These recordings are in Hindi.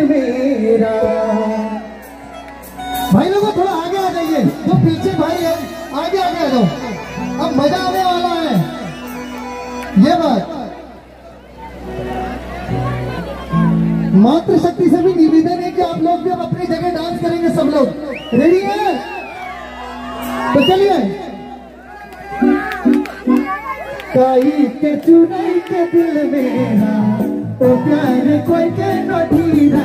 मेरा। भाई लोगों, थोड़ा आगे आ जाइए। जो पीछे भाई है आगे आ जाओ अब मज़ा आने वाला है। ये बात। मातृशक्ति से भी निवेदन है कि आप लोग भी अब अपनी जगह डांस करेंगे सब लोग। रेडी है? तो चलिए। के चुनाई के दिल मेरा तो प्यार कोई के नठीरा।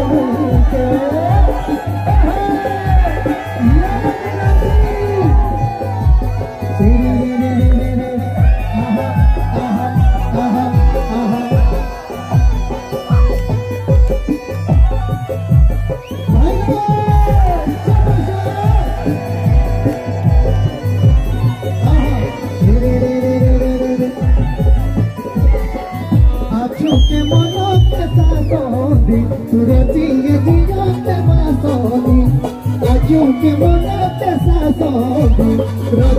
Yeah. Suratnya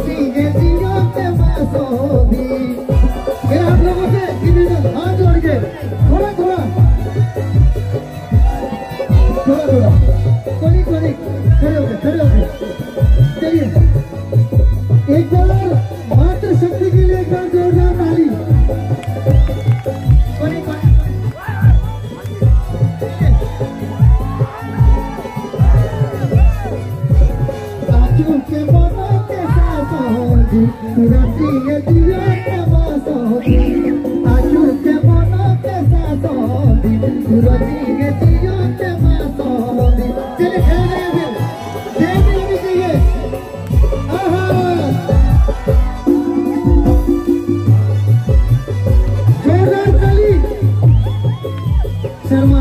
dia ser humano.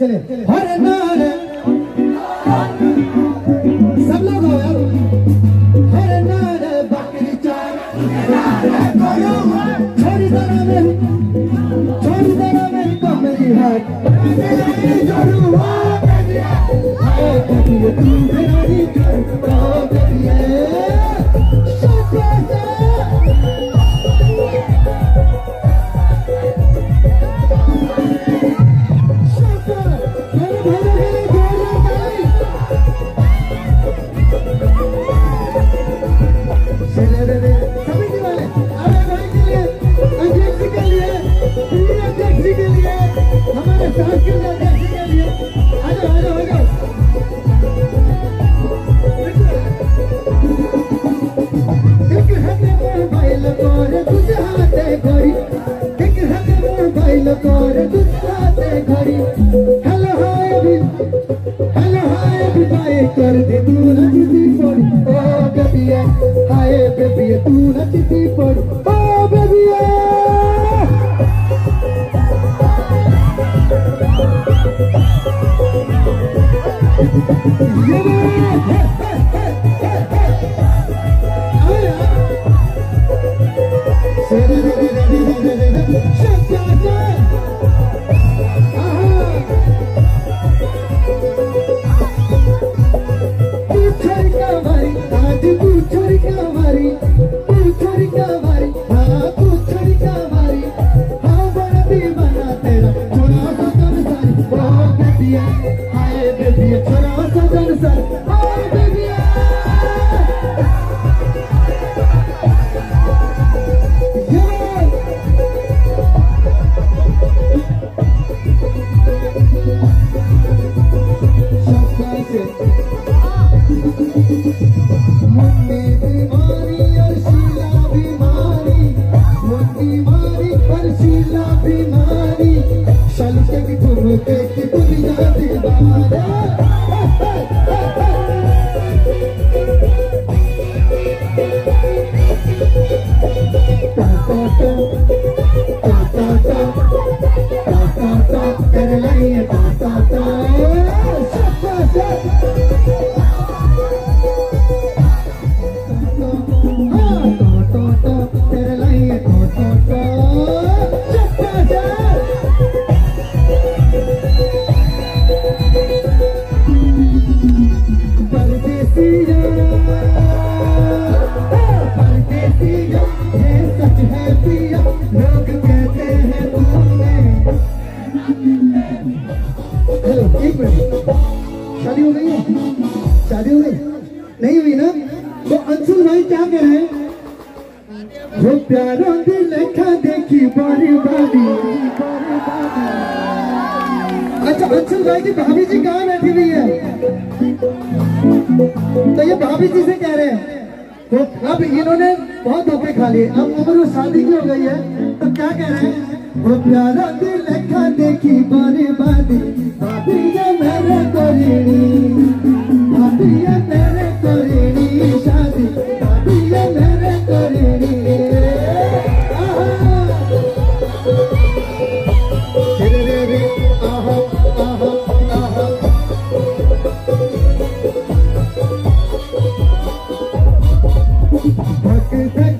चले हर नार। सब लोग हो यार हर नार बकरी चार। छोरी तरह में छोरी तरह में कमरी हाथ ज़रूर Yes. बताया कि भाभी जी कहाँ बैठी हुई है? तो ये भाभी जी से कह रहे हैं तो अब इन्होंने बहुत धोखे खा लिए। अब उम्र शादी की हो गई है तो क्या कह रहे हैं? वो प्यारा दिल खा देखी बारे बारे। भाभी मेरे को भाभी मेरे Happy birthday.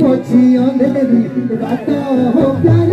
पछी अंधेरी राता हो प्यार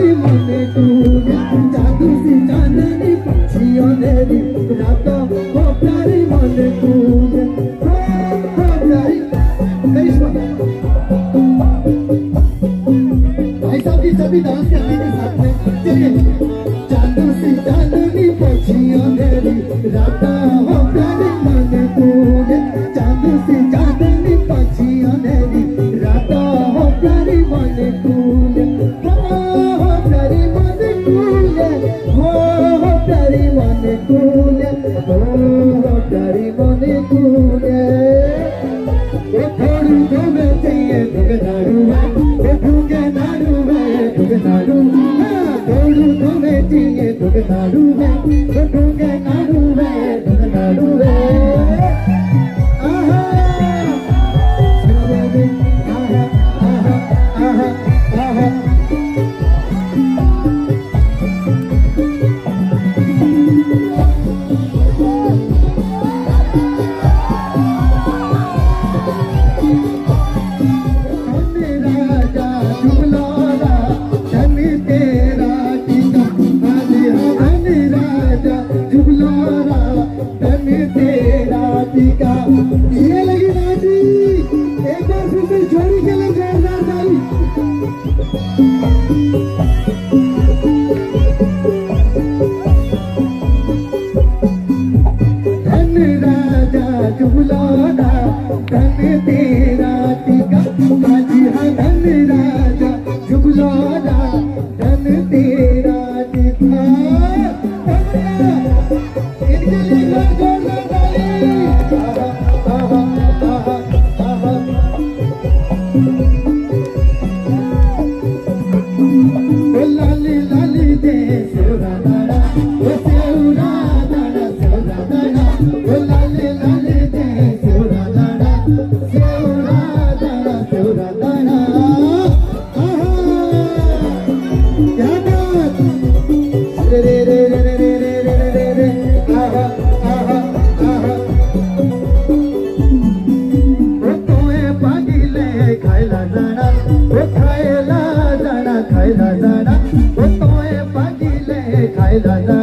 da da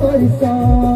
परिसा